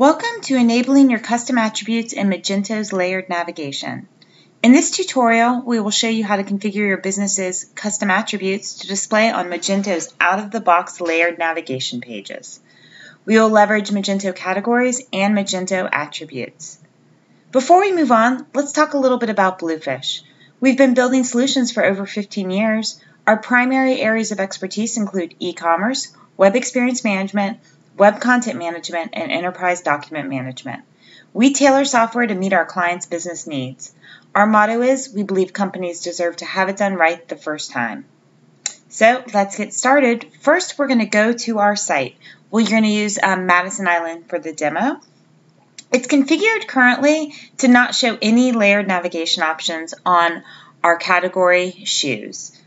Welcome to Enabling Your Custom Attributes in Magento's Layered Navigation. In this tutorial, we will show you how to configure your business's custom attributes to display on Magento's out-of-the-box layered navigation pages. We will leverage Magento categories and Magento attributes. Before we move on, let's talk a little bit about Bluefish. We've been building solutions for over 15 years. Our primary areas of expertise include e-commerce, web experience management, web content management, and enterprise document management. We tailor software to meet our clients' business needs. Our motto is we believe companies deserve to have it done right the first time. So let's get started. First, we're going to go to our site. You're going to use um, Madison Island for the demo. It's configured currently to not show any layered navigation options on our category shoes.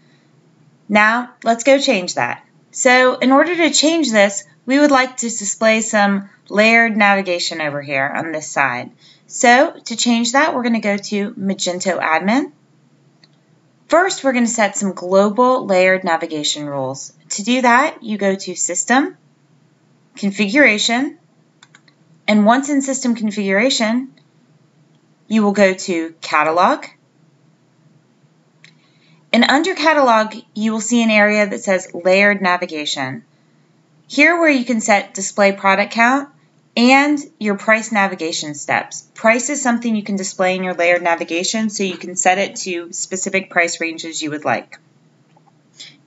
Now, let's go change that. So in order to change this, we would like to display some layered navigation over here on this side. So to change that, we're going to go to Magento Admin. First, we're going to set some global layered navigation rules. To do that, you go to System, Configuration, and once in System Configuration, you will go to Catalog, and under Catalog, you will see an area that says Layered Navigation. Here where you can set display product count and your price navigation steps. Price is something you can display in your layered navigation so you can set it to specific price ranges you would like.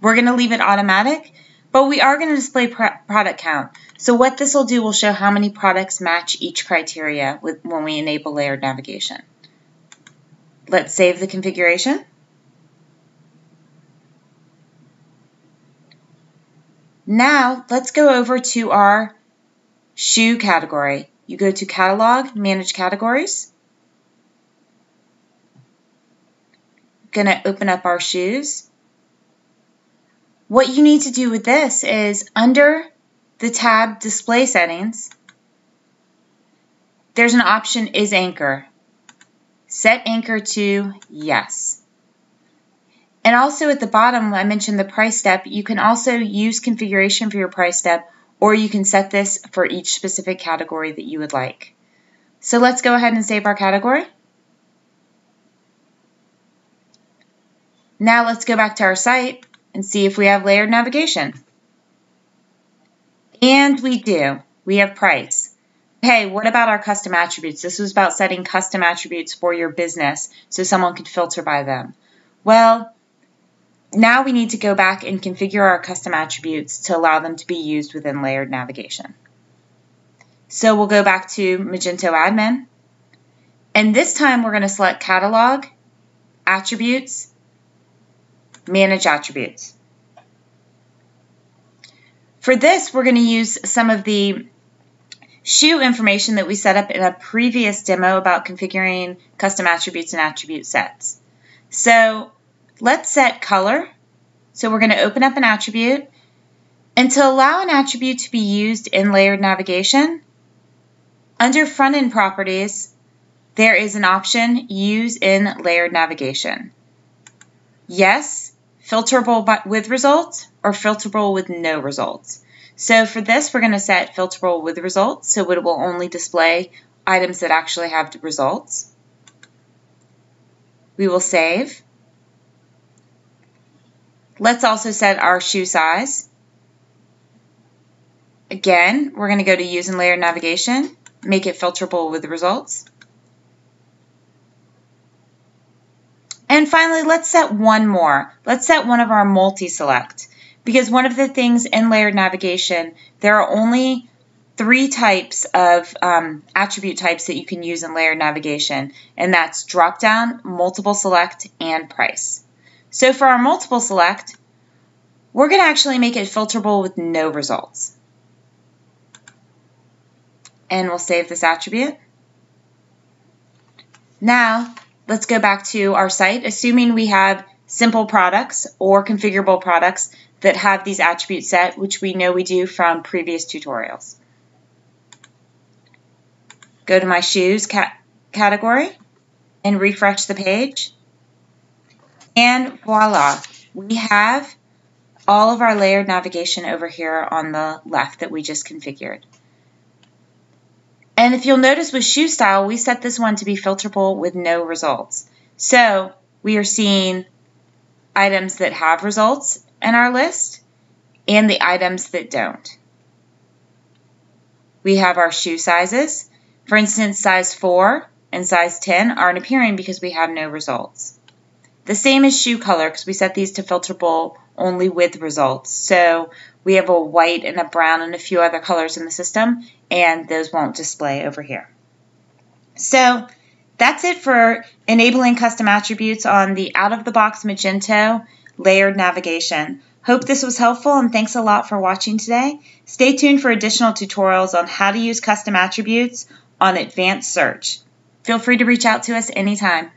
We're going to leave it automatic, but we are going to display product count. So what this will do will show how many products match each criteria with, when we enable layered navigation. Let's save the configuration. Now, let's go over to our shoe category. You go to Catalog, Manage Categories. Going to open up our shoes. What you need to do with this is under the tab Display Settings, there's an option Is Anchor. Set anchor to Yes. And also at the bottom, I mentioned the price step. You can also use configuration for your price step, or you can set this for each specific category that you would like. So let's go ahead and save our category. Now let's go back to our site and see if we have layered navigation. And we do. We have price. Hey, what about our custom attributes? This was about setting custom attributes for your business so someone could filter by them. Well, now we need to go back and configure our custom attributes to allow them to be used within layered navigation. So we'll go back to Magento Admin. And this time we're going to select Catalog, Attributes, Manage Attributes. For this, we're going to use some of the shoe information that we set up in a previous demo about configuring custom attributes and attribute sets. So Let's set color. So we're going to open up an attribute. And to allow an attribute to be used in layered navigation, under front-end properties, there is an option Use in Layered Navigation. Yes, filterable with results or filterable with no results. So for this, we're going to set filterable with results, so it will only display items that actually have results. We will save. Let's also set our shoe size. Again, we're going to go to Use in Layer Navigation, make it filterable with the results. And finally, let's set one more. Let's set one of our multi-select. Because one of the things in layered navigation, there are only three types of um, attribute types that you can use in layered navigation, and that's drop down, multiple select, and price. So for our multiple select, we're going to actually make it filterable with no results. And we'll save this attribute. Now, let's go back to our site, assuming we have simple products or configurable products that have these attributes set, which we know we do from previous tutorials. Go to my shoes cat category and refresh the page. And voila, we have all of our layered navigation over here on the left that we just configured. And if you'll notice with shoe style, we set this one to be filterable with no results. So we are seeing items that have results in our list and the items that don't. We have our shoe sizes. For instance, size 4 and size 10 aren't appearing because we have no results. The same as shoe color because we set these to filterable only with results. So we have a white and a brown and a few other colors in the system and those won't display over here. So that's it for enabling custom attributes on the out-of-the-box Magento layered navigation. Hope this was helpful and thanks a lot for watching today. Stay tuned for additional tutorials on how to use custom attributes on advanced search. Feel free to reach out to us anytime.